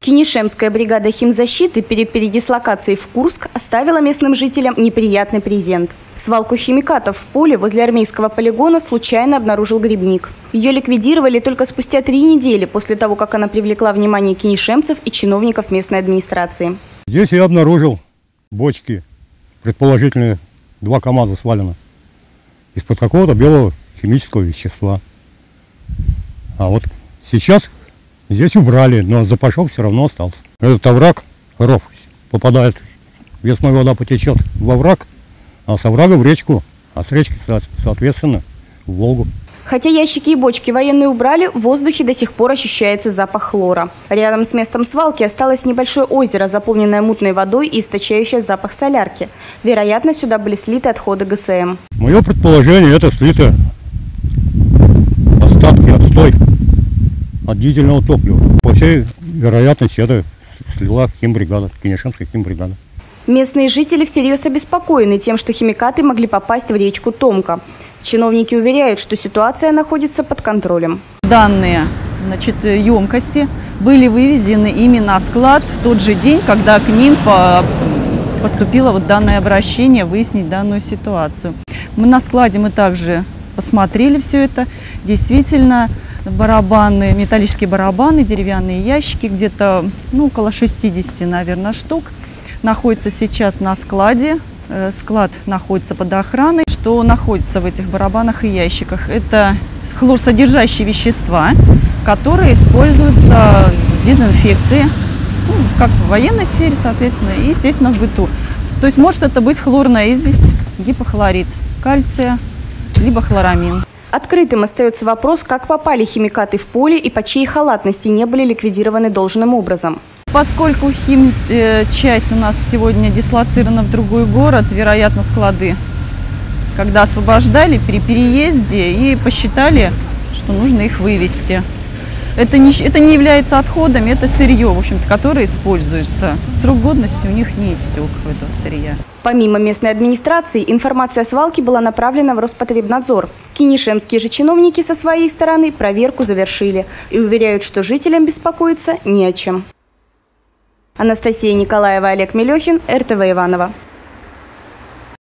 Кинешемская бригада химзащиты перед передислокацией в Курск оставила местным жителям неприятный презент. Свалку химикатов в поле возле армейского полигона случайно обнаружил грибник. Ее ликвидировали только спустя три недели после того, как она привлекла внимание кинешемцев и чиновников местной администрации. Здесь я обнаружил бочки, предположительно два КАМАЗа свалено из-под какого-то белого химического вещества. А вот сейчас Здесь убрали, но запашок все равно остался. Этот овраг, ров, попадает, весной вода потечет в овраг, а с оврага в речку, а с речки, соответственно, в Волгу. Хотя ящики и бочки военные убрали, в воздухе до сих пор ощущается запах хлора. Рядом с местом свалки осталось небольшое озеро, заполненное мутной водой и источающее запах солярки. Вероятно, сюда были слиты отходы ГСМ. Мое предположение, это слито остатки, отстой от дизельного топлива. По всей вероятности это слила химбригада, Кенешемская химбригада. Местные жители всерьез обеспокоены тем, что химикаты могли попасть в речку Томка. Чиновники уверяют, что ситуация находится под контролем. Данные значит, емкости были вывезены ими на склад в тот же день, когда к ним поступило вот данное обращение выяснить данную ситуацию. Мы на складе мы также посмотрели все это. Действительно, барабаны, металлические барабаны, деревянные ящики, где-то ну, около 60, наверное, штук. Находится сейчас на складе. Э, склад находится под охраной. Что находится в этих барабанах и ящиках? Это хлорсодержащие вещества, которые используются в дезинфекции, ну, как в военной сфере, соответственно, и, естественно, в быту. То есть может это быть хлорная известь, гипохлорид кальция, либо хлорамин. Открытым остается вопрос, как попали химикаты в поле и по чьей халатности не были ликвидированы должным образом. Поскольку хим э, часть у нас сегодня дислоцирована в другой город, вероятно, склады, когда освобождали при переезде и посчитали, что нужно их вывести. Это не, это не является отходами, это сырье, в общем-то, которое используется. Срок годности у них не истек в этого сырья. Помимо местной администрации, информация о свалке была направлена в Роспотребнадзор. Кинешемские же чиновники со своей стороны проверку завершили и уверяют, что жителям беспокоиться не о чем. Анастасия Николаева, Олег Мелехин, РТВ Иванова.